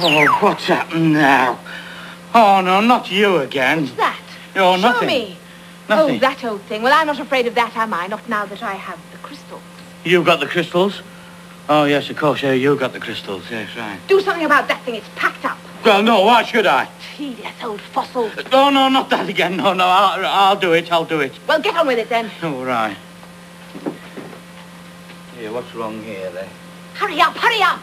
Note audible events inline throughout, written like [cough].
Oh, what's happened now? Oh, no, not you again. What's that? Oh, Show nothing. me. Nothing. Oh, that old thing. Well, I'm not afraid of that, am I? Not now that I have the crystals. You've got the crystals? Oh, yes, of course, yeah, you've got the crystals. Yes, right. Do something about that thing. It's packed up. Well, no, why should I? Tedious old fossil. Uh, no, no, not that again. No, no, I'll, I'll do it, I'll do it. Well, get on with it then. All right. Here, what's wrong here, then? Hurry up, hurry up.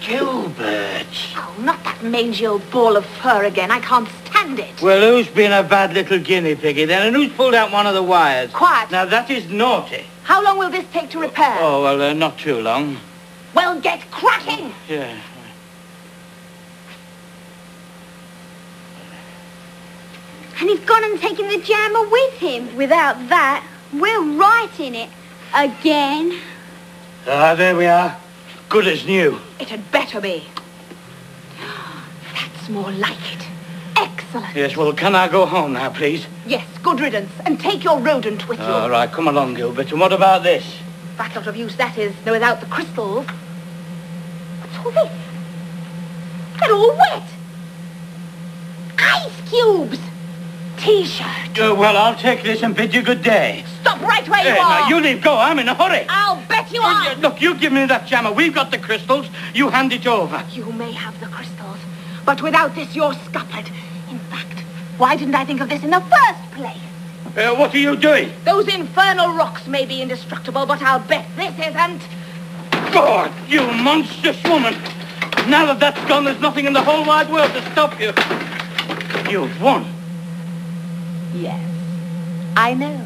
Gilbert. Oh, not that mangy old ball of fur again. I can't stand it. Well, who's been a bad little guinea piggy then? And who's pulled out one of the wires? Quiet. Now, that is naughty. How long will this take to repair? Oh, well, uh, not too long. Well, get cracking. Yeah. And he's gone and taken the jammer with him. Without that, we're right in it. Again. Ah, there we are. Good as new. It had better be. That's more like it. Excellent. Yes, well, can I go home now, please? Yes, good riddance. And take your rodent with you. All right, come along, Gilbert. And what about this? That lot of use that is, though without the crystals. What's all this? They're all wet. Ice cubes. T-shirt. Uh, well, I'll take this and bid you good day. Stop right where you Hey, are. now, you leave go. I'm in a hurry. I'll bet you Oh, are. Look, you give me that jammer. We've got the crystals. You hand it over. You may have the crystals, but without this, you're scuppered. In fact, why didn't I think of this in the first place? Uh, what are you doing? Those infernal rocks may be indestructible, but I'll bet this isn't. God, you monstrous woman. Now that that's gone, there's nothing in the whole wide world to stop you. You've won. Yes, I know.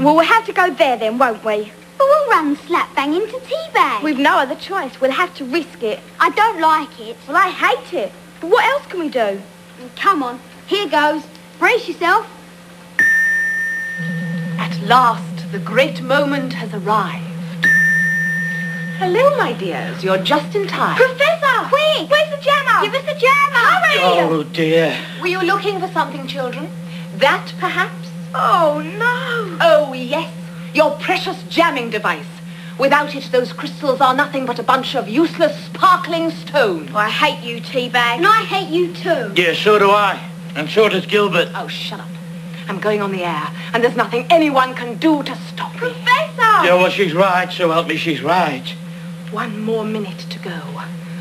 Well, we'll have to go there then, won't we? But we'll run slap bang into T-Bag. We've no other choice. We'll have to risk it. I don't like it. Well, I hate it. But what else can we do? Mm, come on, here goes. Brace yourself. At last, the great moment has arrived. Hello, my dears. You're just in time. Professor! Quick! Where's the jammer? Give us the jammer! Hurry! Oh, dear. Were you looking for something, children? That, perhaps? Oh, no. Oh, yes. Your precious jamming device. Without it, those crystals are nothing but a bunch of useless, sparkling stone. Oh, I hate you, T-Bag. And I hate you too. Yeah, so do I. And so does Gilbert. Oh, shut up. I'm going on the air, and there's nothing anyone can do to stop me. Professor! Yeah, well, she's right. So help me, she's right. One more minute to go.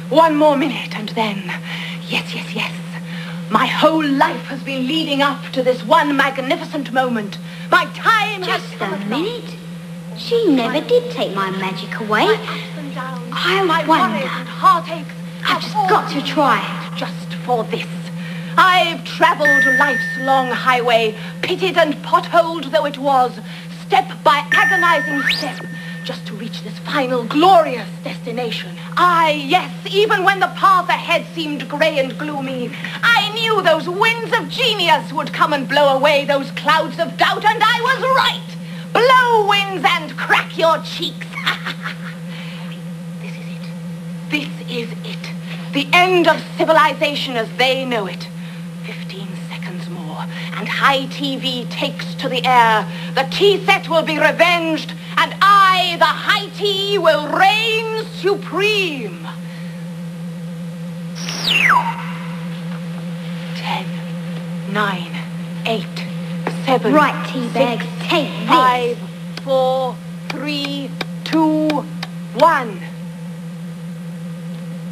One more minute, and then... Yes, yes, yes. My whole life has been leading up to this one magnificent moment. My time has Just a come at last. minute. She never did take my magic away. My ups and downs, I my wonder. heartaches. I've just got to try. worth Just for this. I've travelled life's long highway, pitted and potholed though it was, step by agonizing step, just to reach this final glorious destination. I, yes, even when the path ahead seemed grey and gloomy, I knew those winds of genius would come and blow away those clouds of doubt, and I was right. Blow winds and crack your cheeks. [laughs] this is it. This is it. The end of civilization as they know it. Fifteen seconds more, and High TV takes to the air. The tea set will be revenged, I, the High Tea, will reign supreme. Ten, nine, eight, seven, Right, T-Bag, six, take this. Five, four, three, two, one.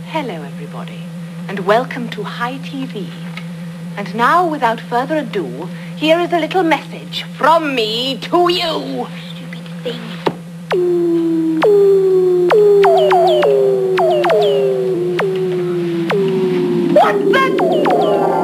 Hello, everybody, and welcome to High TV. And now, without further ado, here is a little message from me to you. Stupid thing. What the?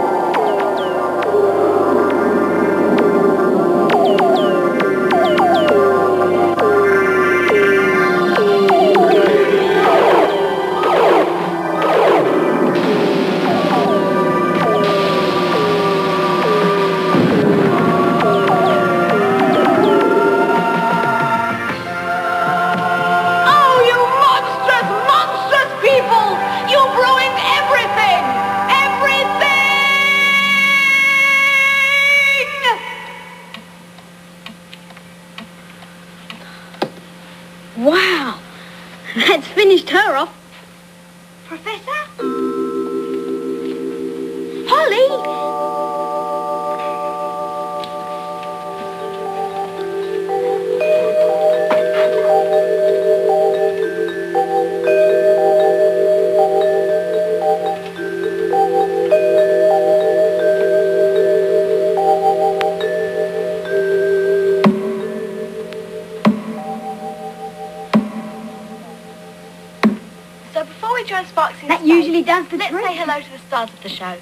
Join Sparks in That space, usually does the let's trick. say hello to the stars of the show.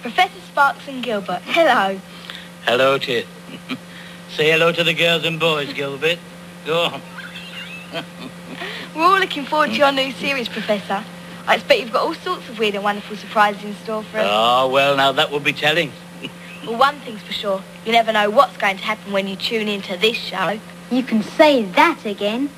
Professor Sparks and Gilbert. Hello. Hello to you. Say hello to the girls and boys, Gilbert. Go on. We're all looking forward to your new series, Professor. I expect you've got all sorts of weird and wonderful surprises in store for us. Oh, well, now that would be telling. Well, one thing's for sure. You never know what's going to happen when you tune into this show. You can say that again.